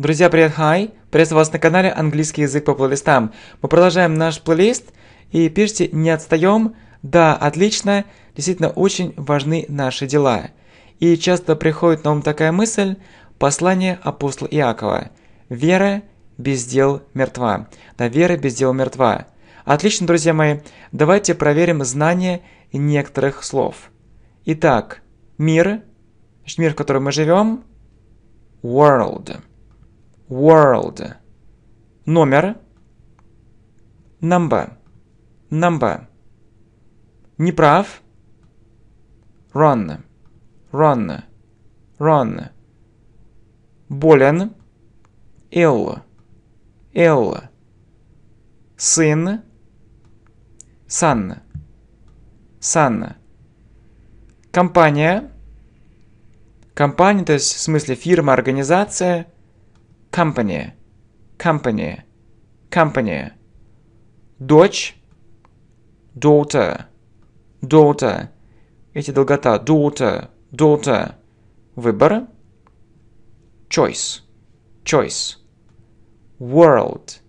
Друзья, привет, хай! Приветствую вас на канале Английский язык по плейлистам. Мы продолжаем наш плейлист и пишите «Не отстаем». Да, отлично, действительно очень важны наши дела. И часто приходит на ум такая мысль «Послание апостола Иакова». Вера без дел мертва. Да, вера без дел мертва. Отлично, друзья мои, давайте проверим знание некоторых слов. Итак, мир, мир, в котором мы живем, world, world, номер, number, number, неправ, run, run, run, болен, ill, ill, сын, son, son, компания, компания, то есть в смысле фирма, организация, company, company, company, дочь, daughter, daughter, эти долгота, daughter, daughter, выбор, choice, choice, world,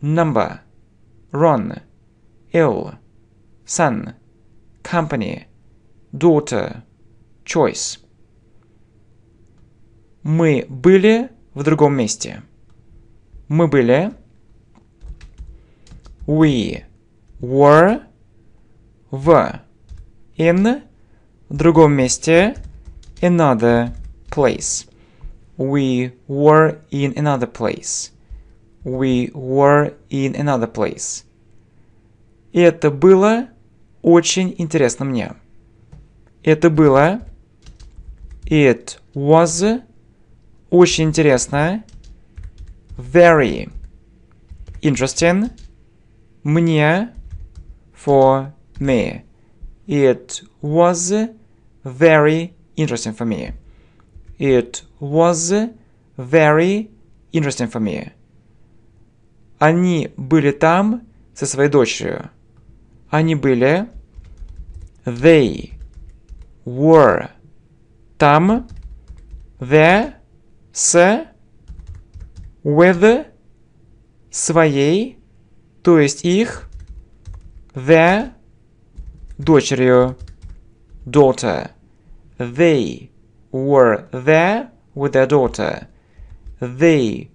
number, run, ill, son, company, daughter, choice. Мы были в другом месте. Мы были. We were в in в другом месте another place. We were in another place. We were in another place. И это было очень интересно мне. Это было It was очень интересно Very interesting Мне For me It was very interesting for me. It was very interesting for me. Они были там со своей дочерью. Они были They were там the с with своей, то есть их the дочерью daughter. They were there with their daughter. They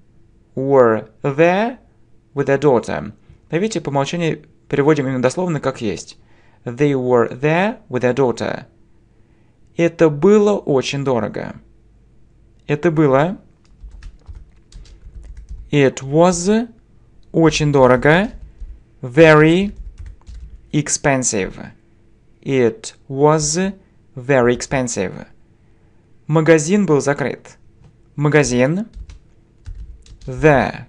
were there with their daughter. Видите, по умолчанию переводим именно дословно как есть. They were there with their daughter. Это было очень дорого. Это было... It was очень дорого. Very expensive. It was very expensive. Магазин был закрыт. Магазин. The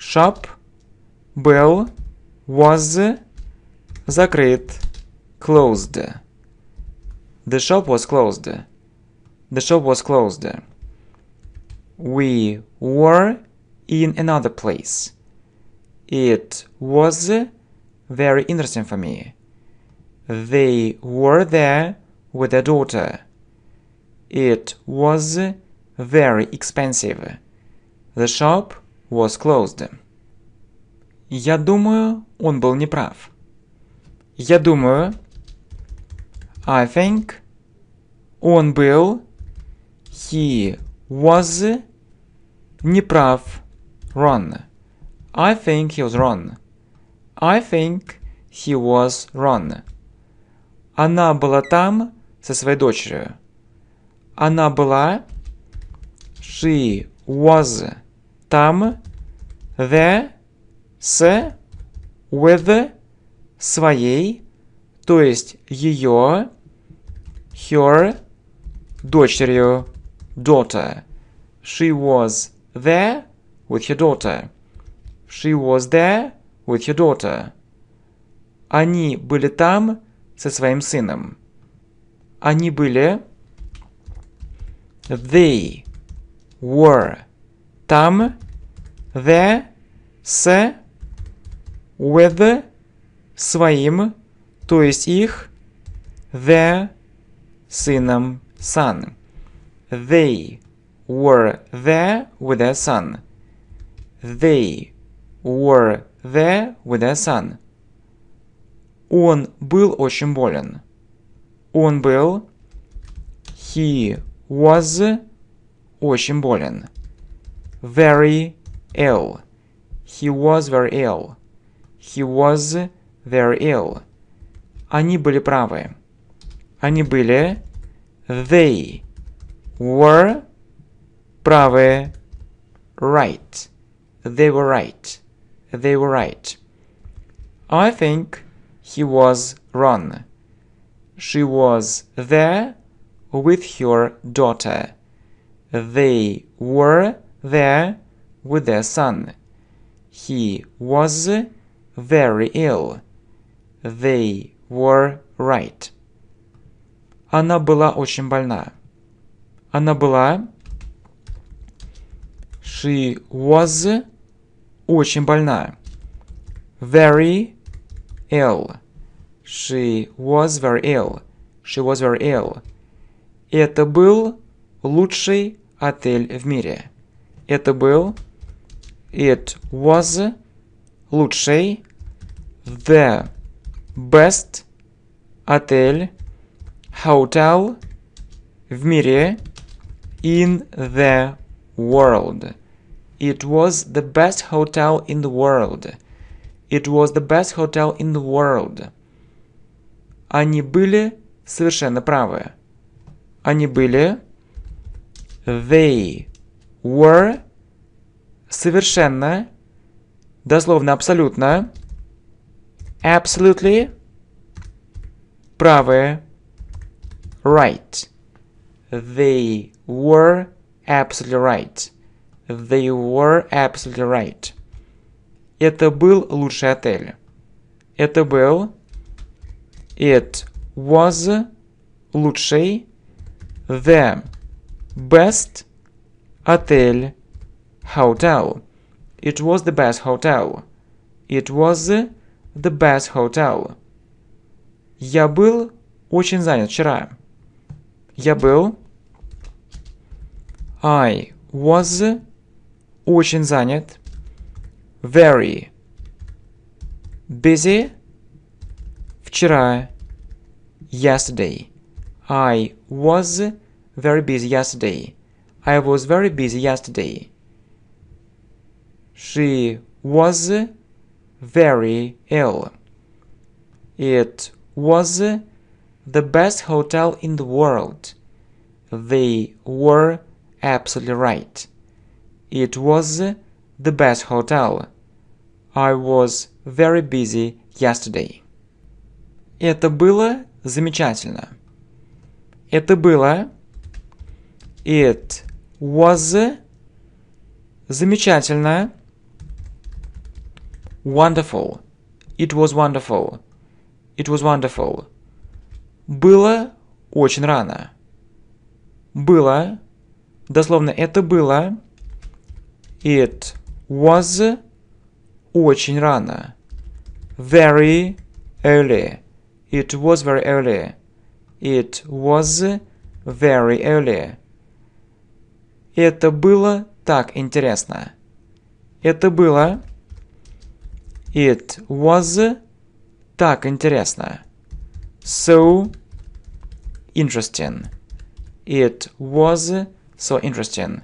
shop был was закрыт. Closed. The shop was closed. The shop was closed. We were in another place. It was very interesting for me. They were there with their daughter. It was very expensive. The shop was closed. Я думаю, он был неправ. Я думаю, I think, он был, he was, неправ, wrong. I think he was wrong. I think he was wrong. Она была там со своей дочерью. Она была she was там the с with своей, то есть ее her дочерью daughter. She was there with her daughter. She was there with her daughter. Они были там со своим сыном. Они были They were там the с with своим, то есть их the сыном son. They were there with their son. They were there with their son. Он был очень болен. Он был He was очень болен. Very ill. He was very ill. He was very ill. Они были правы. Они были They were правы right. They were right. They were right. I think he was wrong. She was there with her daughter. They were there with their son. He was very ill. They were right. Она была очень больна. Она была She was очень больна. Very ill. She was very ill. She was very ill. Это был лучший отель в мире. Это был It was лучший The best отель Hotel в мире In the world. It was the best hotel in the world. It was the best hotel in the world. Они были совершенно правы. Они были They were совершенно, дословно абсолютно, absolutely правы, right. They were absolutely right. They were absolutely right. Это был лучший отель. Это был It was лучший The best отель Hotel. It was the best hotel. It was the best hotel. Я был очень занят вчера. Я был I was очень занят. Very busy. Вчера. Yesterday. I was very busy yesterday. I was very busy yesterday. She was very ill. It was the best hotel in the world. They were absolutely right. It was the best hotel. I was very busy yesterday. Это было замечательно. Это было It was замечательно. Wonderful. It was wonderful. It was wonderful. Было очень рано. Было Дословно это было It was очень рано. Very early. It was very early. It was very early. Это было так интересно. Это было It was так интересно. So interesting. It was so interesting.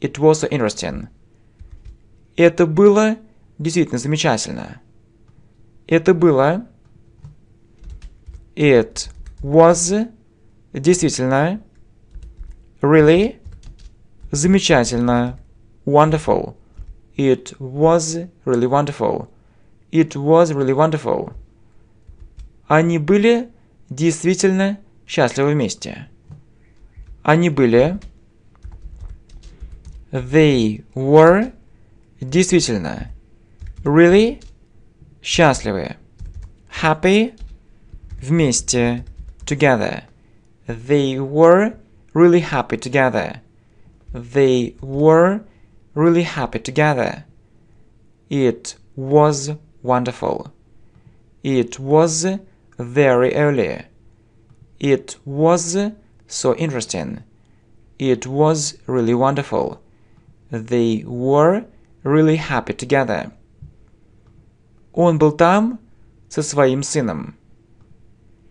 It was so interesting. Это было действительно замечательно. Это было It was действительно really замечательно wonderful. It was really wonderful. It was really wonderful. Они были действительно счастливы вместе. Они были They were действительно really счастливы. Happy вместе together. They were really happy together. They were really happy together. It was wonderful. It was very early. It was so interesting. It was really wonderful. They were really happy together. Он был там со своим сыном.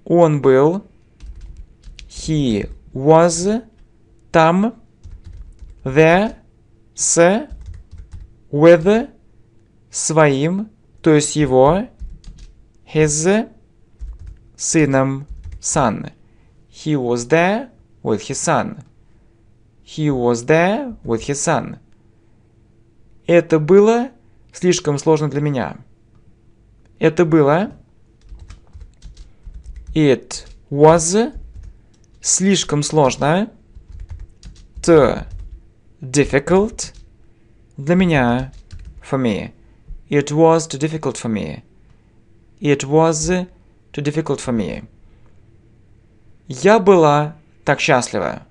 Он был He was там there с with своим, то есть его his сыном son. He was there with his son. He was there with his son. Это было слишком сложно для меня. Это было It was слишком сложно. Too difficult для меня. For me. It was too difficult for me. It was too difficult for me. Я была так счастлива.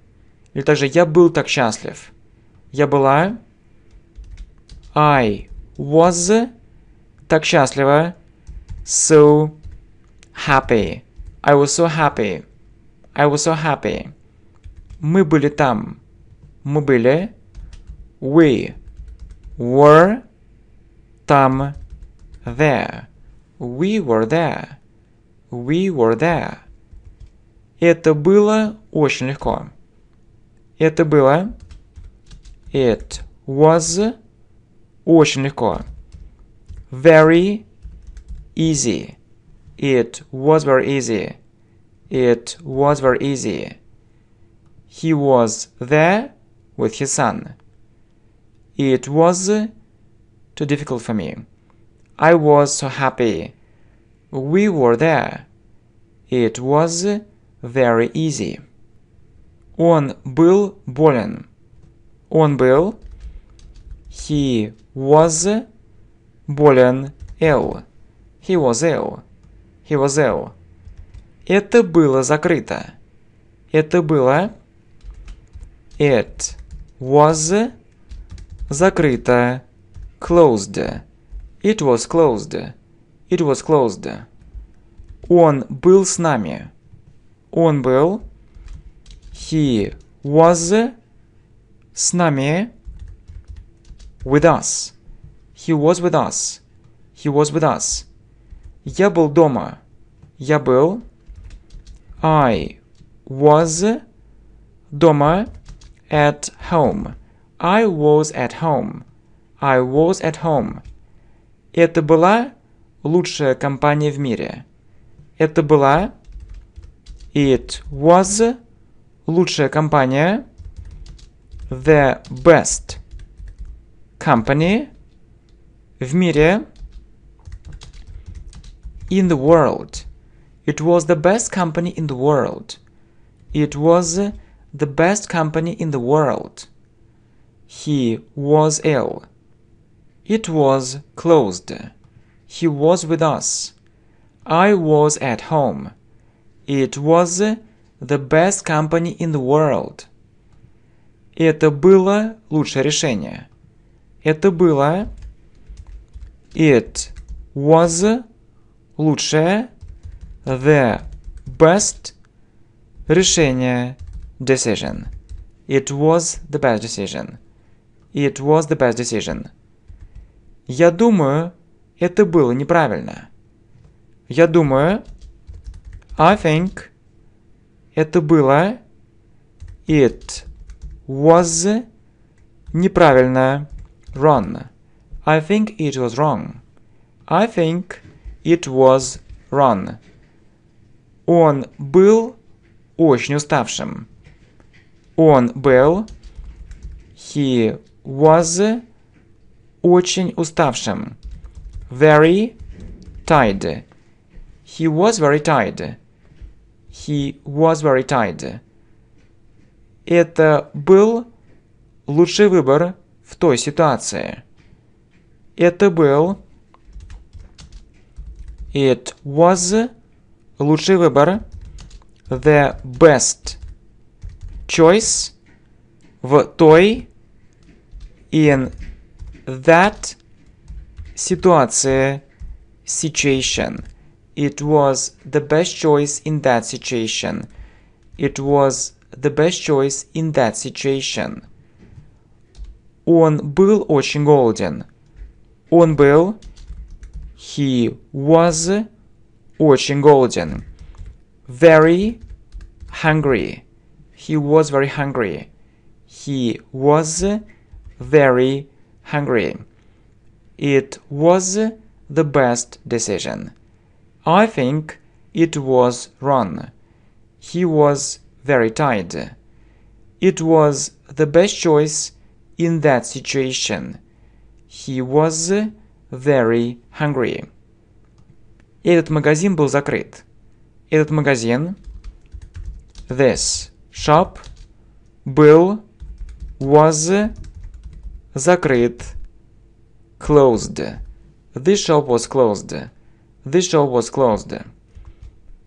Или также я был так счастлив. Я была. I was так счастлива. So happy. I was so happy. I was so happy. Мы были там. Мы были. We were там. There. We were there. We were there. Это было очень легко. Это было. It was очень легко. Very easy. It was very easy. It was very easy. He was there with his son. It was too difficult for me. I was so happy. We were there. It was very easy. Он был болен. Он был. He was болен. Ill. He was ill. He was ill. Это было закрыто. Это было. It was закрыто. Closed. It was closed. It was closed. Он был с нами. Он был. He was с нами. With us. He was with us. He was with us. Я был дома. Я был. I was дома at home. I was at home. I was at home. Это была лучшая компания в мире. Это была It was лучшая компания The best company в мире In the world It was the best company in the world. It was the best company in the world. He was ill. It was closed. He was with us. I was at home. It was the best company in the world. Это было лучшее решение. Это было It was лучшее the best решение decision. It was the best decision. It was the best decision. Я думаю, это было неправильно. Я думаю, I think, это было, it was неправильно, wrong. I think it was wrong. I think it was wrong. Он был очень уставшим. Он был he was очень уставшим. Very tired. He was very tired. He was very tired. Это был лучший выбор в той ситуации. Это был It was лучший выбор, the best choice в той, in that ситуации, situation. It was the best choice in that situation. It was the best choice in that situation. Он был очень голоден. Он был. He was очень голоден. Very hungry. He was very hungry. He was very hungry. It was the best decision. I think it was wrong. He was very tired. It was the best choice in that situation. He was very hungry. Этот магазин был закрыт. Этот магазин This shop был was закрыт closed. This shop was closed. This shop was closed.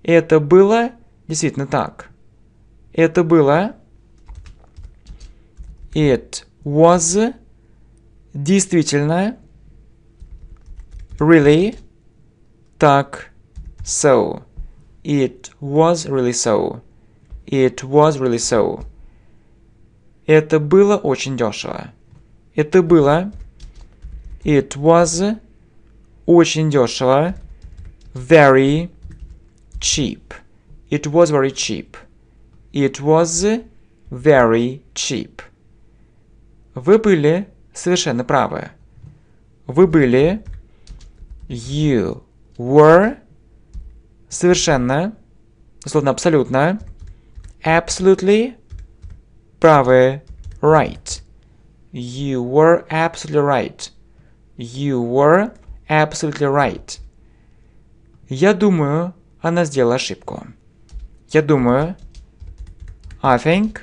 Это было действительно так. Это было It was действительно really так so. It was really so. It was really so. Это было очень дешево. Это было It was очень дешево. Very cheap. It was very cheap. It was very cheap. Вы были совершенно правы. Вы были You were совершенно, словно абсолютно absolutely правы right. You were absolutely right. You were absolutely right. Я думаю, она сделала ошибку. Я думаю, I think,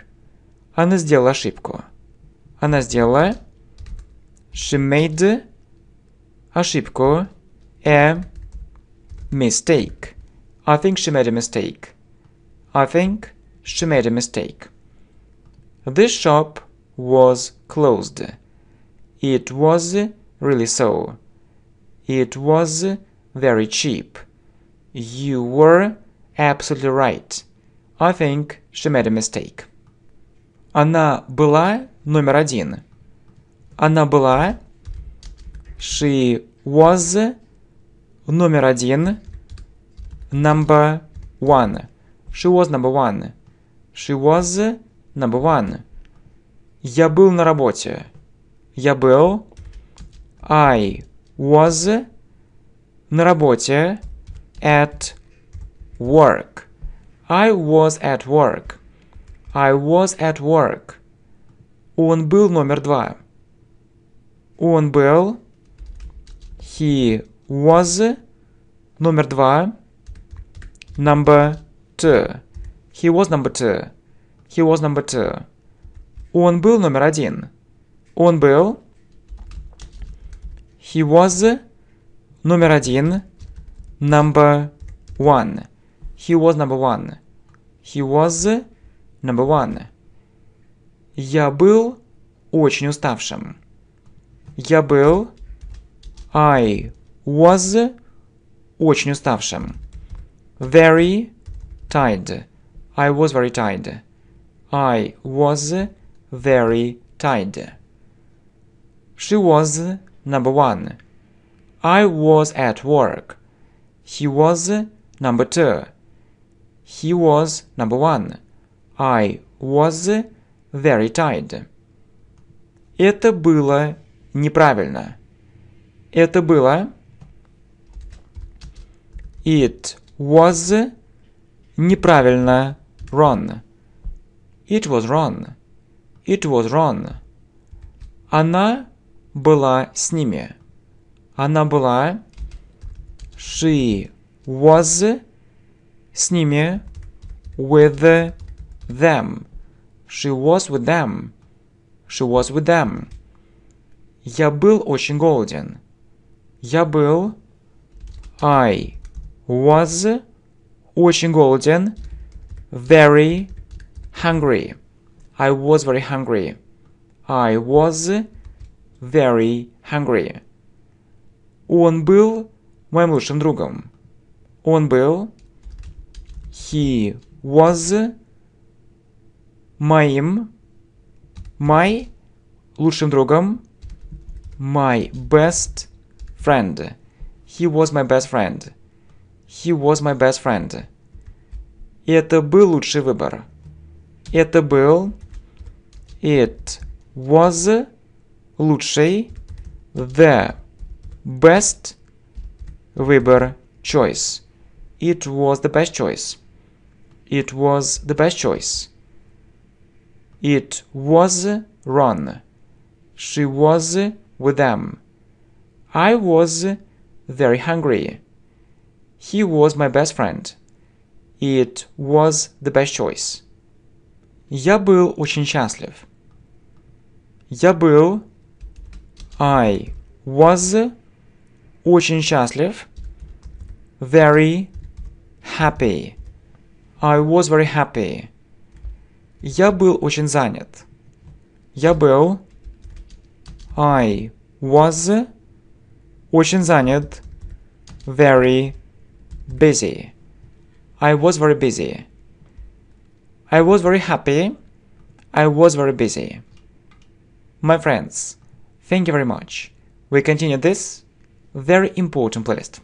она сделала ошибку. Она сделала, she made ошибку, a mistake. I think she made a mistake. I think she made a mistake. This shop was closed. It was really so. It was very cheap. You were absolutely right. I think she made a mistake. Она была номер один. Она была She was номер один number one. She was number one. She was number one. Я был на работе. Я был. I was на работе. At work. I was at work. I was at work. Он был номер два. Он был. He was номер два. Number two. He was number two. He was number two. Он был номер один. Он был. He was номер один. Number one. He was number one. He was number one. Я был очень уставшим. Я был. I was очень уставшим. Very tired. I was very tired. I was very tired. She was number one. I was at work. He was number two. He was number one. I was very tired. Это было неправильно. Это было It was неправильно wrong. It was wrong. It was wrong. Она была с ними. Она была She was с ними with them. She was with them. She was with them. Я был очень голоден. Я был I was очень голоден. Very hungry. I was very hungry. I was very hungry. Он был моим лучшим другом. Он был He was моим my лучшим другом. My best friend. He was my best friend. He was my best friend. Это был лучший выбор. Это был. It was лучший. The best выбор choice. It was the best choice. It was the best choice. It was Ron. She was with them. I was very hungry. He was my best friend. It was the best choice. Я был очень счастлив. Я был I was очень счастлив. Very happy. I was very happy. Я был очень занят. Я был I was очень занят. Very busy. I was very busy. I was very happy. I was very busy. My friends, thank you very much. We continue this very important playlist.